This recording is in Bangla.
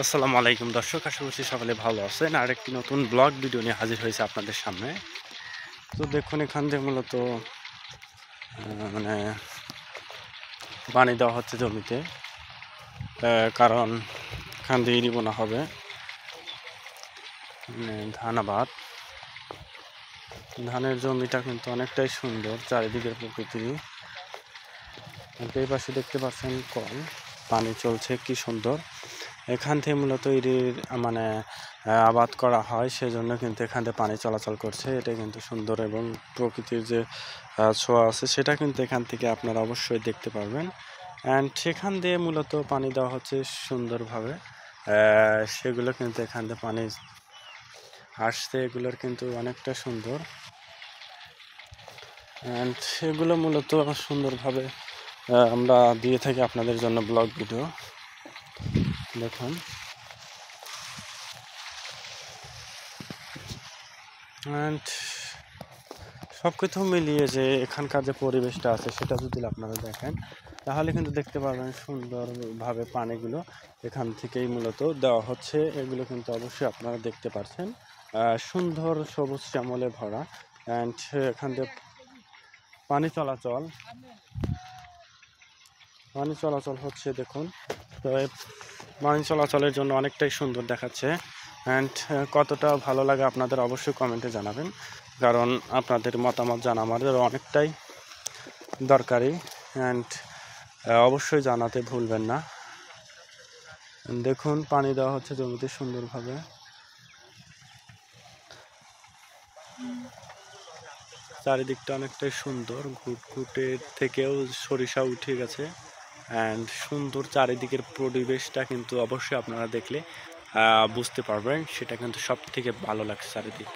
আসসালামু আলাইকুম দর্শক, আশা করছি সকলে ভালো আছেন। আর একটি নতুন ব্লগ ভিডিও নিয়ে হাজির হয়েছে আপনাদের সামনে। তো দেখুন, এখান থেকে মূলত মানে পানি দেওয়া হচ্ছে জমিতে। কারণ এখান দিয়ে বোনা হবে। মানে ধান আবাদ ধানের জমিটা কিন্তু অনেকটাই সুন্দর, চারিদিকের প্রকৃতি। এই পাশে দেখতে পাচ্ছেন কল পানি চলছে কি সুন্দর। এখান থেকে মূলত ইরির মানে আবাদ করা হয়, সেজন্য কিন্তু এখান থেকে পানি চলাচল করছে। এটা কিন্তু সুন্দর এবং প্রকৃতির যে ছোঁয়া আছে, সেটা কিন্তু এখান থেকে আপনারা অবশ্যই দেখতে পারবেন। অ্যান্ড সেখান দিয়ে মূলত পানি দেওয়া হচ্ছে সুন্দরভাবে। সেগুলো কিন্তু এখান থেকে পানি আসছে, এগুলোর কিন্তু অনেকটা সুন্দর। অ্যান্ড সেগুলো মূলত সুন্দরভাবে আমরা দিয়ে থাকি আপনাদের জন্য ব্লগ ভিডিও। দেখুন। অ্যান্ড সব কিছু মিলিয়ে যে এখানকার যে পরিবেশটা আছে, সেটা যদি আপনারা দেখেন, তাহলে কিন্তু দেখতে পারবেন সুন্দরভাবে পানিগুলো এখান থেকেই মূলত দেওয়া হচ্ছে। এগুলো কিন্তু অবশ্যই আপনারা দেখতে পাচ্ছেন সুন্দর সবুজ শ্যামলে ভরা অ্যান্ড এখান থেকে পানি চলাচল। পানি চলাচল হচ্ছে, দেখুন, তো পানি চলাচলের জন্য অনেকটাই সুন্দর দেখাচ্ছে। অ্যান্ড কতটা ভালো লাগে আপনাদের অবশ্যই কমেন্টে জানাবেন। কারণ আপনাদের মতামত জানা আমাদের অনেকটাই দরকারি। অ্যান্ড অবশ্যই জানাতে ভুলবেন না। দেখুন, পানি দেওয়া হচ্ছে জমিতে সুন্দরভাবে। চারিদিকটা অনেকটাই সুন্দর। ঘুটঘুটের থেকেও সরিষা উঠে গেছে। অ্যান্ড সুন্দর চারিদিকের পরিবেশটা কিন্তু অবশ্যই আপনারা দেখলে বুঝতে পারবেন। সেটা কিন্তু সব থেকে ভালো লাগছে চারিদিক।